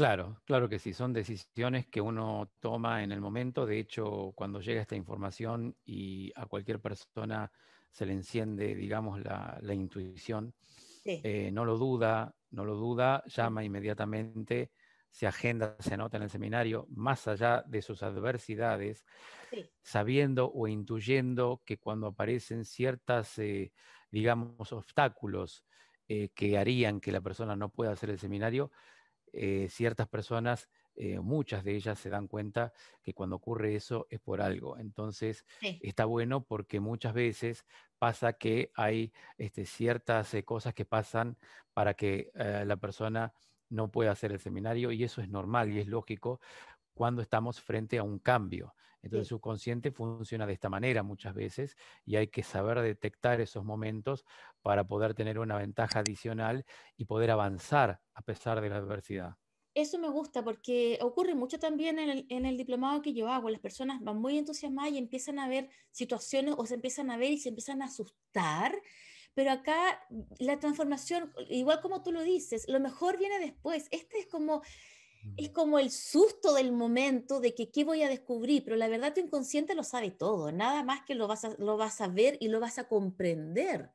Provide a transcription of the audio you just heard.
Claro, claro que sí, son decisiones que uno toma en el momento. De hecho, cuando llega esta información y a cualquier persona se le enciende, digamos, la, intuición, eh, no lo duda, no lo duda, llama inmediatamente, se agenda, se anota en el seminario, más allá de sus adversidades, sabiendo o intuyendo que cuando aparecen ciertas, eh, digamos, obstáculos eh, que harían que la persona no pueda hacer el seminario, eh, ciertas personas, eh, muchas de ellas se dan cuenta que cuando ocurre eso es por algo. Entonces, está bueno porque muchas veces pasa que hay este, ciertas eh, cosas que pasan para que la persona no pueda hacer el seminario y eso es normal y es lógico cuando estamos frente a un cambio. Entonces, su consciente funciona de esta manera muchas veces y hay que saber detectar esos momentos para poder tener una ventaja adicional y poder avanzar a pesar de la adversidad. Eso me gusta porque ocurre mucho también en el, diplomado que yo hago. Las personas van muy entusiasmadas y empiezan a ver situaciones o se empiezan a ver y se empiezan a asustar. Pero acá la transformación, igual como tú lo dices, lo mejor viene después. Este es como es como el susto del momento de que qué voy a descubrir, pero la verdad tu inconsciente lo sabe todo, nada más que lo vas a, lo vas a ver y lo vas a comprender.